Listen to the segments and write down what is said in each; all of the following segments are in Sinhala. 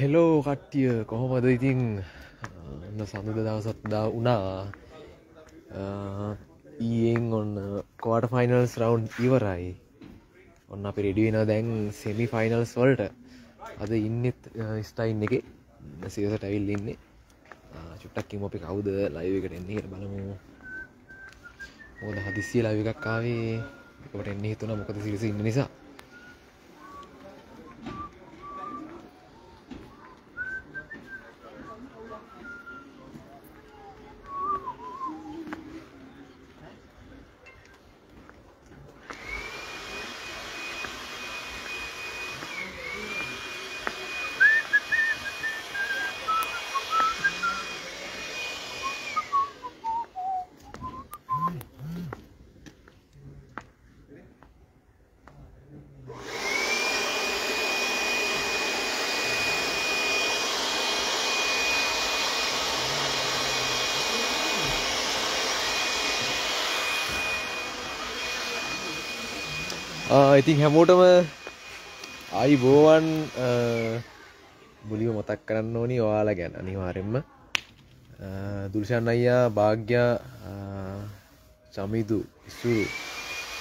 හෙලෝ කට්ටිය. කොහොමද ඉතින්? ඔන්න සඳුද දවසත්දා වනා ඊයෙන් ඔන්න කෝට ෆයිනල්ස් රවන්් ඉවරයි. ඔන්න අපි රෙඩියෙන දැන් සෙමි ෆයිනල්ස් වල්ට. අද ඉන්නෙත් ස්ටයින් එක. සියසට ඇවිල් ඉන්නේ. චුට්ටක්කිම අපි කවුද? ලයිවකට එන්නේ බලමු. හෝද හදිසිය ලවිකක් කාවේ එකට එන්නේ හිතුන මොකද සිරිස ඉන්න නිසා. ඉතින් හැමෝටම අයි බෝවන් බුලිව මතක් කරන්න ඕනි ඔයාලා ගැන අනිවාරෙන්ම දුර්ෂන් අයියා භාග්‍ය සමිදු ඉස්සුරු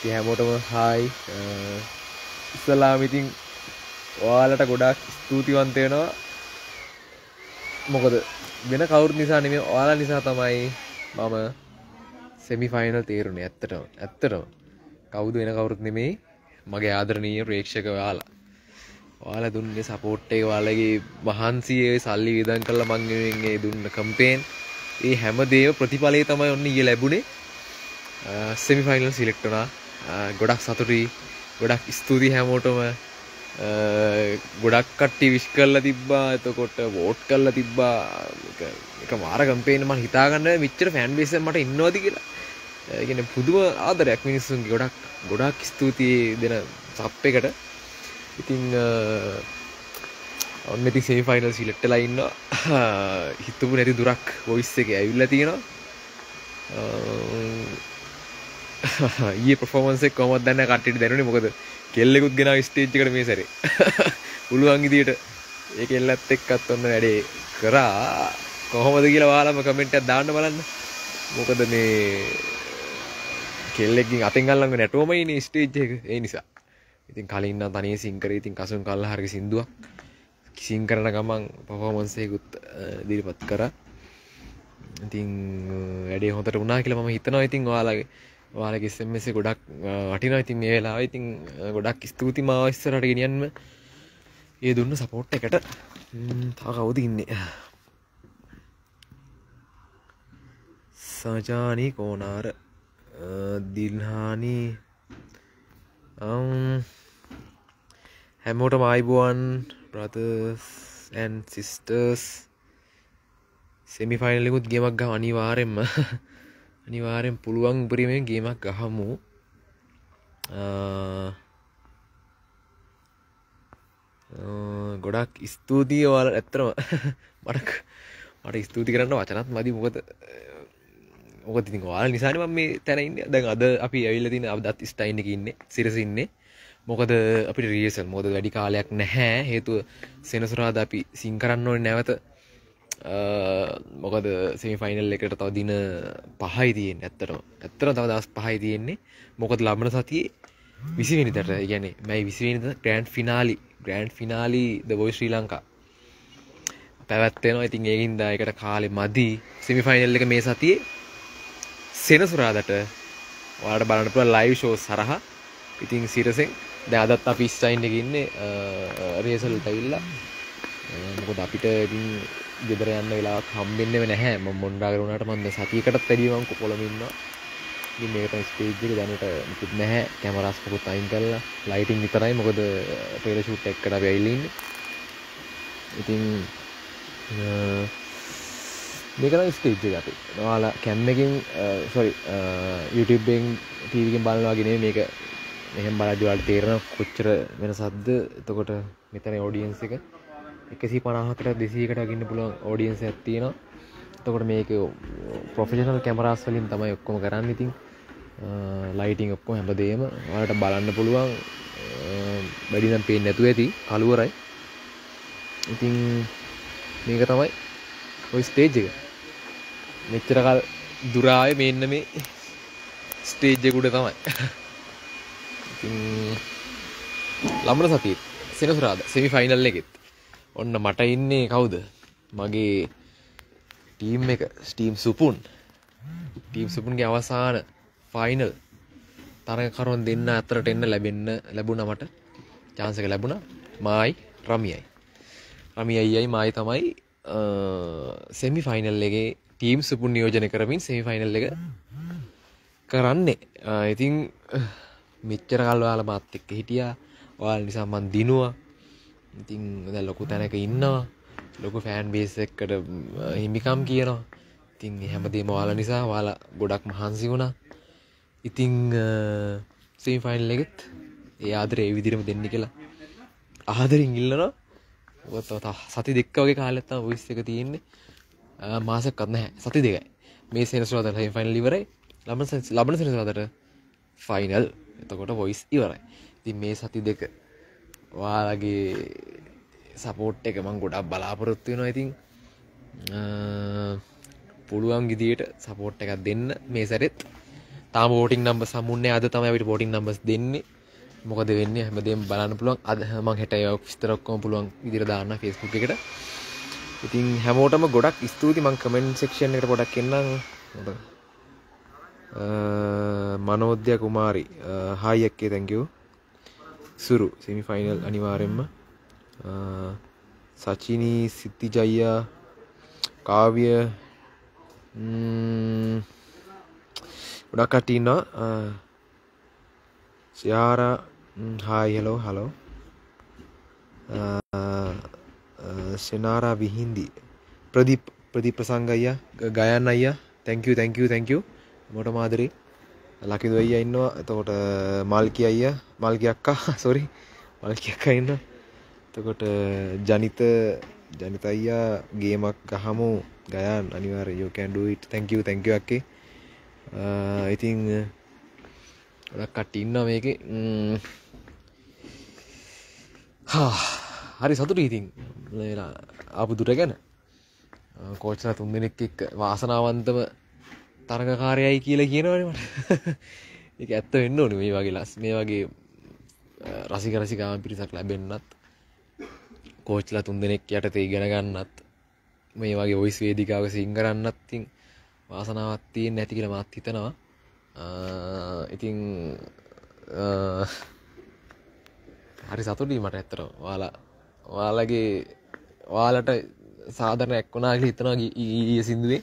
ති හැමෝටම හායි ඉස්සලාමිතින් ඔයාලට ගොඩක් ස්තුතිවන්තයනවා මොකද වෙන කවුරු නිසා නෙමේ ඔයාලා නිසා තමයි මම සෙමි ෆයිනල් තේරුණේ ඇත්තටම ඇත්තටම. කවුද වෙන කවුරුත් නෙමේ මගේ ආදරණීය ප්‍රේක්ෂක යාලා ඔයාලා දුන්නේ සපෝට් එක ඔයාලගේ මහන්සියේ සල්ලි වියදම් කරලා මං වෙනුවෙන් දුන්න කම්පේන් ඒ හැම දේම ප්‍රතිඵලය තමයි ඔන්න ඊයේ ලැබුණේ. සෙමි ෆයිනල් සිලෙක්ට් වුණා. ගොඩක් සතුටුයි. ගොඩක් ස්තුතියි හැමෝටම. ගොඩක් කට්ටි විශ් කරලා තිබ්බා. එතකොට වෝට් කරලා තිබ්බා. එක මාර කම්පේන් මම හිතාගන්න මෙච්චර ෆෑන් බේස් එක මට ඉන්නවද කියලා. ගෙන පුදුම ආදරයක් මිනිස්සුන්ගේ ගොඩක් ගොඩක් ස්තුතියි දෙන සප් එකට. ඉතිං ඔන්න ඉති සේමි ෆයිනල් සිලෙට්ටලා ඉන්න හිතපු නැති දුරක් වොයිස් එක ඇවිල්ල තියෙනවා. ඒ පොෆෝමන්සේ කොමත් දන්න කටට දැනුනේ මොකද? කෙල්ලෙකුත් ගෙන ස්ටේච්කට මේ සැරේ. උළුවන්ගිදියට ඒ කෙල්ලත් එක්කත් ඔන්න වැඩේ කරා. කොහොමද කියලා වාලම කමෙන්ටක් දාන්න බලන්න. මොකද මේ කෙල්ලෙකින් අතින් අල්ලඟ නැටුවමයින ස්ටේජ් එක. ඒ නිසා. ඉතින් කලින්න්න තනය සිංකර. ඉතින් කසුන් කල්ල හරි සිින්දුවක්. කිසින් කරන ගමන් පොහොමන්සයකුත් දිරිපත් කර. ඉතින් වැඩේ හොට උනා කියල ම හිතනවා. ඉතින් වාලගේ වාලගේ ඉස්සෙමෙසේ ගොඩක් වටින ඉතින් මේ වෙලා ඉතින් ගොඩක් ස්තුති මාවස්සරට ගෙනියන්ම ඒ දුන්න සපෝට් එකට. තා කවුද ඉන්නේ? සජානී කෝනාර දිල්හානි. හැමෝට මයිබුවන් බ්‍රතර්ස් ඇන් සිස්ටර්ස් සෙමිෆයිනලිකුත් ගේමක් ගහ අනිවාරෙන්ම අනිවාරෙන් පුළුවන් උපරීමෙන් ගේමක් ගහමු. ගොඩක් ස්තුතියි වාල ඇත්තරම මටක් මට ස්තුති කරන්න වචනත් මදි. මොකද මොක තින් වාල් නිසාන ම මේ තැනයින්න දැන් අද අපි ඇවිල්ල තින අදත් ස්ටයින් එක ඉන්න සිරසින්නේ මොකද අපි රියසල් මොද වැඩි කාලයක් නැහැ. හේතුව සෙනසුරාද අපි සිංකරන්න ඕන නැවත. මොකද සෙමි ෆයිනල් එකට තව දින පහයි තියෙන් ඇත්තරම ඇත්තර තව දස් පහයි තියෙන්නේ. මොකද ලබන සතියේ විසිවිනිතට ගැන මැයි විසිවිනිත grand finale grand finale The Voice Sri Lanka පැවැත්වෙනවා. ඉතින් ඒහින්ද එකට කාලෙ මදී. සෙමි ෆයිනල් එක මේ සතියේ සෙනසුරාදට වාට බලන්නපුල ලයිව් ෂෝ සරහ. ඉතින් සිරසෙන් දැදත් අපි ස්ටයින් එකඉන්නේ රේසල්ට ඇවිල්ලා. මොකද අපිට ගෙදර යන්න වෙලා කම්බෙන්න්නව නැහැ. ම මොන්ඩාගරුණට මන්ද සතියකටත් තැඩීමංකු පොළමින්න මේක ස්පේජ්ක දැනට මුකුත් නැහැ. කැමරස්පකුත් අයින් කරලා. ලයිටිං විතරයි. මොකද පේරෂුට් එක්කට වැයිල්ලන්න ඉතින් මේකන ස්ටේජ් අපි. නොවාලා කැම්මකින් සොරි YouTubeෙන් ටීවිකින් බලවාගෙන මේක. මෙහම බලජවාට තේරණ කොච්චර වෙන සද්ද එතකොට මෙතන ඕඩියන්ස එක එකසි පනාහකට දෙසීකට ගන්න පුළුවන් ඕඩියන්ස ඇත්තියෙන තකොට මේක පොෆිෂනල් කැමරස් වලින් තමයි ඔක්කොම කරන්න ඉතින්. ලයිටිං ඔක්කො හැමදේම වලට බලන්න පුළුවන්. වැඩිනම් පේ නැතු ඇති කළුවරයි. ඉතින් මේක තමයි ඔයි ස්ටේජ් එක. මෙච්චරකල් දුරාය මෙන්න මේ ස්ටේජ්ජකුඩ තමයි. ළමන සතිත් සෙනසුරාද සෙමි ෆයිනල් එකෙත්. ඔන්න මට ඉන්නේ කවුද? මගේ ටීම් එක ස්ටීම් සුපුන්. ටීම් සුපුන්ගේ අවසාන ෆයිනල් තරකරුවන් දෙන්න අතරට එන්න ලැබෙන්න ලැබුණ මට. චාන්සක ලැබුණ. මයි රමියයි. රමි අයියයි මයි තමයි සෙමි ෆයිනල් එකගේ ටීම් සුපුන් නියෝජන කරමින් සෙමි ෆයිනල් එක කරන්නේ. ඉතින් මෙච්චර කල්වාල මාත් එක්ක හිටියා. ඔයාල නිසා මන් දිනුවා. ඉතින් ද ලොකු තැනක ඉන්නවා. ලොකු ෆෑන් බේස එක්කට හිමිකම් කියනවා. ඉතින් හැමදේ මවාල නිසා වාලා ගොඩක් මහන්සි වුණා. ඉතිං සී ෆයින්ල් එකෙත් ඒ ආදර ඒ විදිරම දෙන්න කියලා. ආදරින් ඉල්ලනවා. සති දෙක්කවගේ කාලෙත්තා විස් එක තියෙන්නේ. මාසක්කත් නැහැ. සති දෙකයි. මේ සෙනසුරාදර හහි ෆයින් ලිවරයි ලබන ලබන සෙනසුරාදට ෆයිනල් එතකොට වොයිස් ඉවරයි. ති මේ සති දෙක වාලගේ සපෝට් එක මං ගොඩක් බලාපොරොත්තු වෙනවා. ඉතින් පුළුවන් ගිදියට සපෝට් එකක් දෙන්න මේ සැරෙත්. තාම ෝටින් නම්බ සමුන්නේ අද තමයි අපිට පෝටින් නම්බස් දෙන්නේ. මොකද වෙන්න? හැමදේම බලන්න පුළුවන්. අද මං හෙටයක් විස්තරක්කොම පුළුවන් ඉදිර දාන්න ෆෙස්බුක් එකට. ඉතින් හැමෝටම ගොඩක් ස්තුති මං කමෙන්් සෙක්ෂන් එකට පොඩක් එන්නම් මනෝද්‍ය කුමාරි. හායි එක්කේ තැංකව සුරු සෙමි ෆයිනල් අනිවාරෙන්ම සචිනී සිත්ති ජයියා කාවිය ගොඩක් කටඉන්නවා සියාර හායි හෙලෝ හලෝ සෙනාරා විහින්දි ප්‍රදීප් ප්‍රදීප ප්‍රසංග අයියා ගයන්න අයියා තැංකව තැංකව තැංකව මොට මාදරේ ලකිදු අයිය ඉන්නවා එතකොට මල්කි අයිය මල්කි අක්කා සොරි මල්කි අක්කා ඉන්න එතකොට ජනිත ජනිත අයියා ගේමක් ගහමු ගයන් අනිවාර යෝකැන්ඩුවට තැංකව තැංකව අක්කේ ඉතිං ගොඩක් කට ඉන්න මේක හරි සතුට ඉතින් ආපු දුර ගැන කෝච්චන තුන් දෙනෙක් එක් වාසනාවන්තම තරගකාරයයි කියල කියනවනට එක ඇත්ත වෙන්න ඕන මේ වගේ ලස් මේ වගේ රසිකරසිකාම පිරිසක් ලැබෙන්න්නත් කෝච්ලා තුන් දෙනෙක් යටතේ ඉගෙන ගන්නත් මේ වගේ ඔයිස් වේදිකාව සිං කරන්නත් තින් වාසනාවත්තියෙන් නැති කියල මත් හිතනවා ඉතිං හරි සතුටී මට ඇත්තර වාලා වාලගේ වාලට සාධරන එක්වුණාගල හිතනවා ඊය සිින්දුවේ.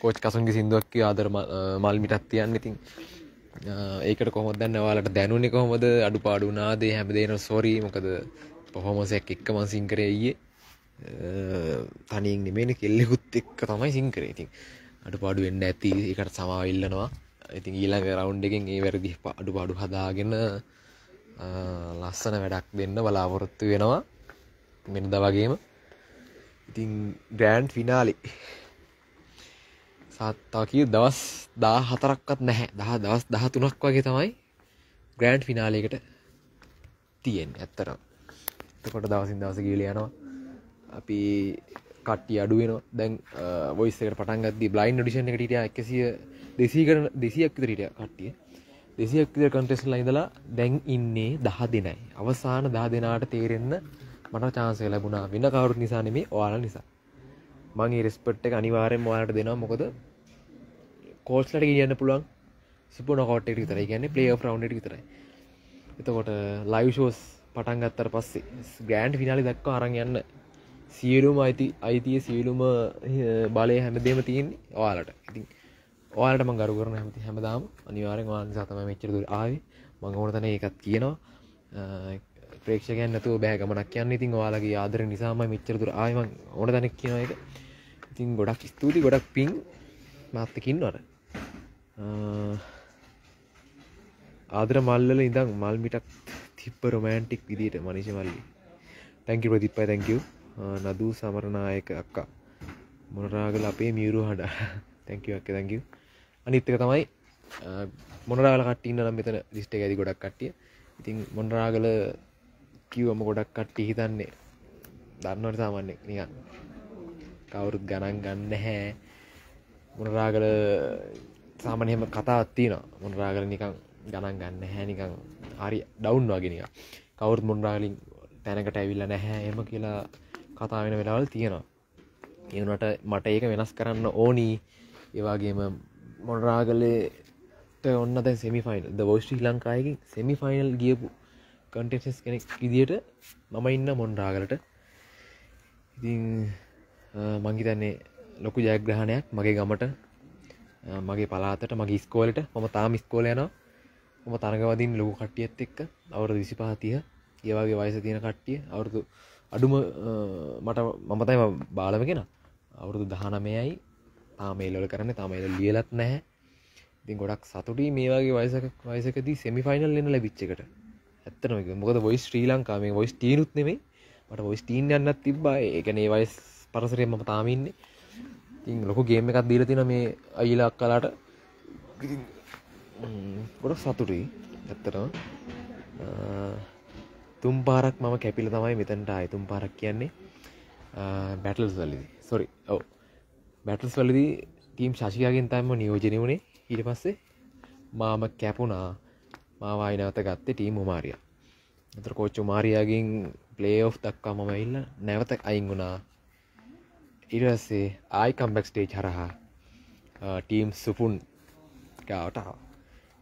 කෝච් කසුන්ගේ සිින්දුවක්ක ආදර මල් මිටත් තියන්න ඉතින්. ඒකට කොහොම දැන්න? වාලට දැනුනෙ කොහොමද? අඩු පාඩුනාදේ හැමදේන සොරී මොකද පොහොමසයක් එක්ක මන් සිංකරයේ තනින් නෙමෙන කෙල්ලෙකුත් එක්ක තමයි සිංකර ඉතින් අඩු පාඩු වෙන්න ඇති. එකට සමාවිල්ලනවා. ඉතින් ඊළඟ රවුන්් එකෙන් ඒ වැරදි අඩු පාඩු හදාගෙන ලස්සන වැඩක් දෙන්න බලාපොරොත්තු වෙනවා. මෙනිද වගේම. ඉතින් ග්‍රෑන්් ෆිනාලි සත්තාකී දවස් දා හතරක්වත් නැහැ. දහ දවස් දහ තුනක් වගේ තමයි ග්‍රෑන්් ෆිනාලයකට තියෙන් ඇත්තර එතකොට දවසින් දවස ගීල යනවා. අපි කට්ටි අඩුවෙන දැන් බොයිස්සකට පටන්ගත් බ්ලයින් ඩිෂන් එකට ටිය එකසිය දෙසී කරන දෙසියක් විතරිට කට්ටිය. දෙසියක් විතර කන්ටෙස්ල ඉඳලා දැන් ඉන්නේ දහ දෙනයි. අවසාන දහ දෙනාට තේරෙන්න මට චාන්සය ලැබුණා. වෙන කවරුත් නිසා නෙමේ ඔයාල නිසා. මගේ රෙස්පට් එක අනිවාරයෙන් ඔයාලට දෙනවා. මොකද කෝස්ලට කියන්න පුළුවන් සුප නොකෝට් එක විතරයි. කියන්නේ ප්ලේ රවන්් එක විතරයි. එතකොට ලයිව් ෂෝස් පටන් ගත්තර පස්සේ ගෑන්ඩ් ෆිනාලි දක්ක අරන් යන්න සියලුම අයිති අයිතිය සියලුම බලය හැමදේම තියෙන් ඔයාලට. ඉතින් ඔයාලටම ගරු කරන හැමති හැමදාම. අනිවාරෙන් වාන් සතම මෙච්චරදුර ආවි. මං ඕන තන එකත් කියනවා. ප්‍රේක්ෂකයන් නැතුව බෑ ගමනක් යන්න. ඉතින් ඔයාලගේ ආදර නිසාම මෙච්චරදුර ආයම ඕන දැනෙක් කියන එක ඉතින් ගොඩක් ස්තුති ගොඩක් පින් මාත්තකින් වර ආදර මල්ලල ඉඳං මල්මිටක් තිප්ප රොමෑන්ටික් විදිට මනිෂ මල්ලි. තැංකි ප්‍රතිප්පයි තැංකව නදූ සමරණයක අක්කා. මොනරාගල අපේ මියුරු හඬ. තැංකව අක්ක. තැංකව අනිත්තක තමයි මොනරාගල කටන්න නම් මෙතන ලිස්ට ඇති ගොඩක් කට්ටිය. ඉතින් මොනරාගල කිව්වම ගොඩක් කට්ටි හිතන්නේ දන්නවට සාමාන්‍ය නිකන් කවුරුත් ගණන් ගන්න. හැ මොනරාගල සාමනයම කතාත් තියෙන මොනරාගල නිකං ගණන් ගන්න. හැ නිකං හරි ඩවුන් වගෙනක කවුරුත් මොන්රාගලින් තැනකට ඇවිල්ල නැහැ. එම කියලා කතා වෙන වෙලාවල් තියෙනවා. ඒවනට මට ඒක වෙනස් කරන්න ඕනී. ඒවාගේම මොනරාගලට ඔන්න දැ සෙමිෆයින් ද වෝස් ශ්‍රී ලංකායකින් සෙමිෆයිනල් ගියපු කන්ටෙක්ස් කෙනෙක් විදිට මම ඉන්න මොන්රාගලට. ඉතින් මංගිතන්නේ ලොකු ජයග්‍රහණයක් මගේ ගමට මගේ පලාතට මගේ ස්කෝලට මම තාම ස්කෝල යනවා. මම තරගවදින් ලොකු කට්ටියත් එක්ක අවුරු විසි පහතිය ඒවාගේ වයස තියෙන කට්ටිය. අවුරුදු අඩුම මට මමතයි බාලම කෙන. අවුරුදු දහනමයයි තාමේලොල කරන්න තමයිල ලියලත් නැහැ. ඉතින් ගොඩක් සතුටි මේවාගේ වයසක වයසකදී සෙමි ෆයිනල් එන්න ලැබිච්චකට ඇත්තනම මොකද වොයිස් ශ්‍රී ලංකාමේ වොයිස් ටීනුත් නෙමේ මට වොයිස් ටීන් යන්නත් තිබ්බා. එකනේ වයිස් පරසරය මම තාමින්නේ ඉතින් ලොකු ගේම එකක් දීල තින මේ අයිලාක් කලාට ගොඩක් සතුටුයි. ඇත්තටම. තුම් පාරක් මම කැපිල තමයි මෙතැන්ට අය තුම් පාරක් කියන්නේ බැටල්ස් වලදි. සොරි ඔව. බැටල්ස් වලදී ටීම් ශශිකගෙන් තයිම නියෝජනය වුණේ. ඊට පස්සේ මාම කැපුණා. මාවායි නැවත ගත්තේ ටීම් උමාරිය. එතර කෝච්චු මාරයාගෙන් පලේ ඔෆ් දක්වා මම ඉල්ල නැවත අයින් වුණා. ඉරස්සේ ආයි කම්බැක් ස්ටේජ් හරහා ටීම් සුපුන් ගාවටාව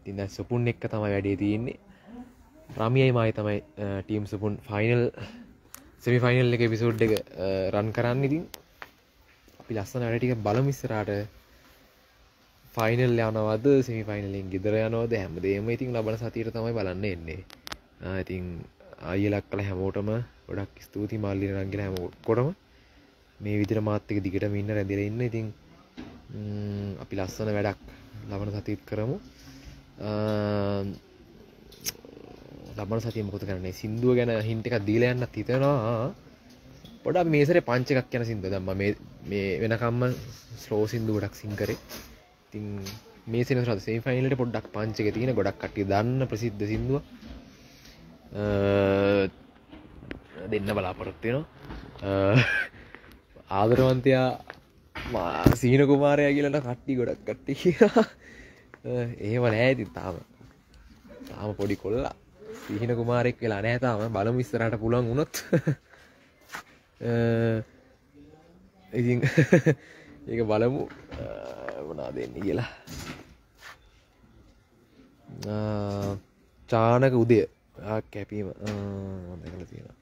තින්න සුපුන් එක්ක තමයි වැඩේ තියෙන්නේ. රමියයි මයි තමයි team Supun final semi final එක පිසෝඩ් එක රන් කරන්න. ඉතින් අපි ලස්සන වැඩටික බලමිස්සරාට ෆයිනල් යනවද සමි ෆයිනලින් ගෙදර යනවද හැමදේම ඉතින් ලබන සතීර තමයි බලන්න එන්නේ. ඉතින් අයලක් කළ හැමෝටම ගොඩක් ස්තුති මල්ලි රංගෙන හැම කොටම මේ විදිර මාත්තක දිගට ඉන්න රැදිල ඉන්න. ඉතින් අපි ලස්සන වැඩක් ලබන සතිත් කරමු. ලබන සතිය මොකද කරන්නේ? සිින්දුව ගැන හින්ට එකක් දීලයන්න තිතෙනවා පොඩක් මේසර පංචකක් යන සිින්ද දම්ම. මේ වෙනකම්ම ස්ලෝ සිින්දු ගොඩක් සිංකරේ ඉතින් මේ සෙන රද සේ ෆයිනලට පොඩ්ඩක් පංචක තියෙන ගොඩක් කටි දන්න ප්‍රසිද්ධ සිින්දුව දෙන්න බලාපොරොත්තිනවා ආදරවන්තයා සීන කුමාරය කියලට කට්ටි ගොඩක් කට්ටි ඒම නෑති තාම. තාම පොඩි කොල්ලා. සිහින කුමාරෙක් වෙලා නෑතාම බලම විස්තරට පුළන් වුණොත්. ඉතින් ඒක බලමු. වනා දෙන්න කියලා. චානක උදය. කැපීම. කල තියෙන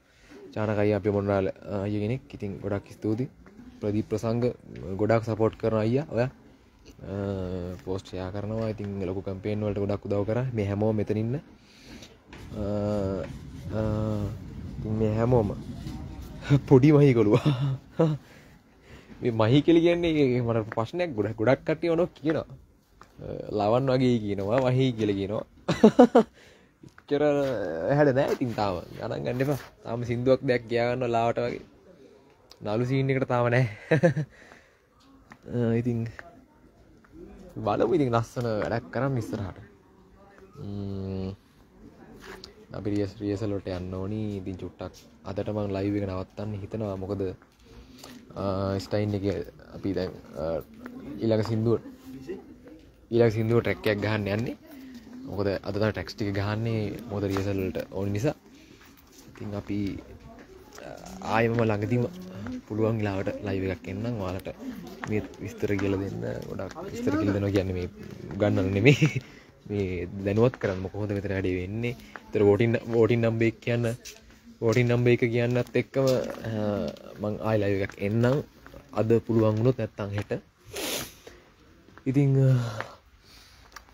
චානකයි අප මොන්රාල අයගෙනෙක් ඉතින් ගොඩක් ස්තුති ප්‍රදී ප්‍රසංග ගොඩක් සපෝට් කරන අයිය ඔය. පෝස්ට්යා කරනවා. ඉතින් ලොකු කම්පේන් වලට ගොඩක් උදව කර. මේ හැමෝ මෙතනින්න මේ හැමෝම පොඩි මහි කොළුවා මේ මහි කෙලි කියන්නේ මට ප්‍රශ්නයක් ගොඩ ගොඩක් කටේ ඕනො කියනවා. ලවන් වගේ කියනවා වහි කියල කියනවා. ඉච්චර හැඩ නෑ ඉතින් තාම. ගණන් ගන්න එපා. තාම සිින්දුවක් දෙයක් කියගන්න ලාවට වගේ. නලු සීන් එකට තාම නෑ. ඉතින් බලමු ඉතින් ලස්සන වැඩක් කරම් ඉස්සරහට. අපි රියස් රියසලොට යන්න ඕනි. ඉතින් චුට්ටක් අදට මං ලයිව එක නවත්තන්න හිතනවා. මොකද ස්ටයින් එක අපි දැන් ඊළඟ සිින්දුව ඊළඟ සිින්දුව ටැක්කයක් ගහන්න යන්නේ. මොකද අද ටැක්ස්ටික ගහන්නේ මොද රියසල්ලට ඕන නිසා. ඉතින් අපි ආයම ළඟතිම පුළුවන් ලාවට ලයිව එකක් එන්නම්. වාලට මේ විස්තර කියල දෙන්න ගොඩක් විස්තර කියල දෙනවා කියන්න මේ ගන්නන්න නෙමේ මේ දැනුවත් කරන්න කොහොද මෙතන වැඩේ වෙන්නේ. තර ෝටින් ෝටින් නම්බෙක් කියන්න. ෝටින් නම්බ එක කියන්නත් එක්කම මං ආයිලය එකක් එන්නම්. අද පුළුවන් වුණොත් නැත්තං හෙට. ඉතිං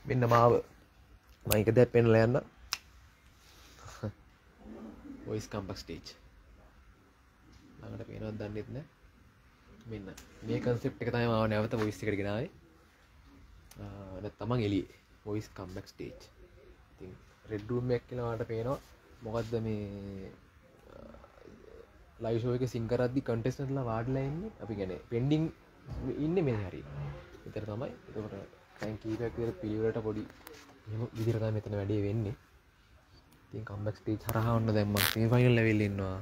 මෙන්න මාව. මයික දැ පෙන්ල යන්න ඔයිස් කම්පක් ස්ටේච් ළඟට පේනවත් දන්නෙත් නෑ. මෙන්න. මේ කන්සෙප් එක තම මාව නැවත ොයිස් කරගෙනාව තමන් එලි ොයිස් කම්බක් ස්ටේච් ති රෙඩ්ඩුම්මක් කියලවාට පේනවා. මොකක්ද මේ ලයිෂෝක සිංකරදදි කටෙස්නටලා වාඩලයින්නේ අපි ගැන පෙන්ඩිං ඉන්න මේ හරි. විතර තමයි. එතකට තැන් කීපයක්ර පිළිවලට පොඩි විදිරතා මෙතන වැඩේ වෙන්නේ. තින් කම්බක් ස්ටේච් හරහා ඔන්න දැම්ම මේ ෆයිනල් ලැවෙල්ලන්නවා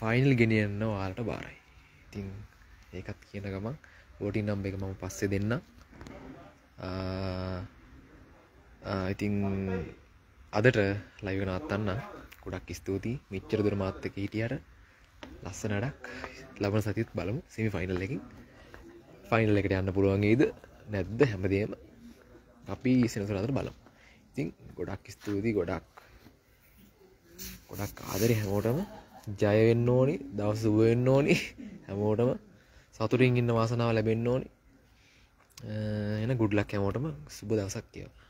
ෆයිනල් ගෙනියන්න වාලට බාරයි. ඉතින් ඒකත් කියන ගමන් බෝටින් නම් එක මම පස්සෙ දෙන්න ඉතින් අදට ලයිවෙන අත්තන්න ගොඩක් ස්තුතියි. මිච්චර දුර මාත්තක හිටියට ලස්සනටක් ලබන සතිත් බලමු. සිමි ෆයිනල් එකින් ෆයිනල් එකට යන්න පුළුවන්ගේද නැද්ද? හැමදේම. අපි සෙනසර අතර බලමු. ඉතින් ගොඩක් ස්තුතියි. ගොඩක් ගොඩක් ආදරය හැමෝටම. ජයවෙන්න ඕනි. දවස් සුවෙන්න ඕනි. හැමෝටම සතුරින් ඉන්න වාසනාව ලැබෙන්න ඕනි. එන ගුඩ්ලක් හැමෝටම සුබ දවසක් කියවා